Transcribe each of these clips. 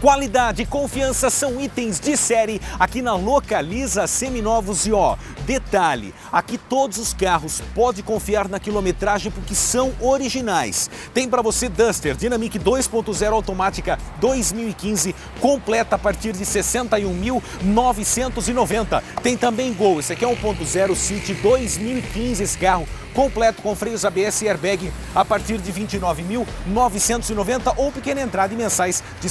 Qualidade e confiança são itens de série aqui na Localiza Seminovos e ó, detalhe, aqui todos os carros pode confiar na quilometragem porque são originais. Tem para você Duster Dynamic 2.0 automática 2015 completa a partir de 61.990. Tem também Gol, esse aqui é 1.0 City 2015 esse carro completo com freios ABS e airbag a partir de 29.990 ou pequena entrada e mensais de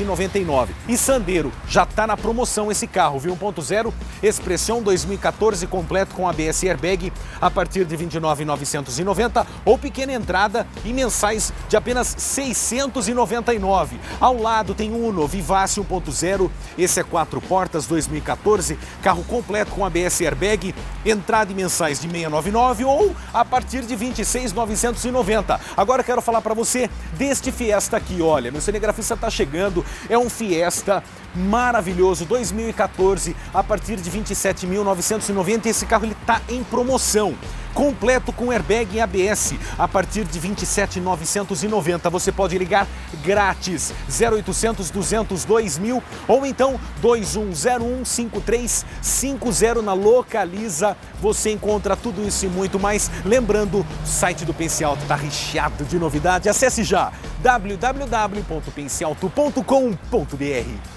699. E Sandero, já está na promoção esse carro, viu? 1.0 Expressão 2014 completo com ABS airbag a partir de 29.990 ou pequena entrada e mensais de apenas 699. Ao lado tem Uno Vivace 1.0, esse é quatro portas 2014, carro completo com ABS airbag, entrada e mensais de 699 ou a partir de 26,990. Agora quero falar para você deste Fiesta aqui, olha, meu cinegrafista está chegando, é um Fiesta maravilhoso 2014 a partir de 27.990 esse carro ele está em promoção completo com airbag e ABS a partir de 27.990 você pode ligar grátis 0800 200 2000 ou então 2101 5350 na Localiza. Você encontra tudo isso e muito mais. Lembrando o site do Pense Alto está recheado de novidade. Acesse já www.pensealto.com.br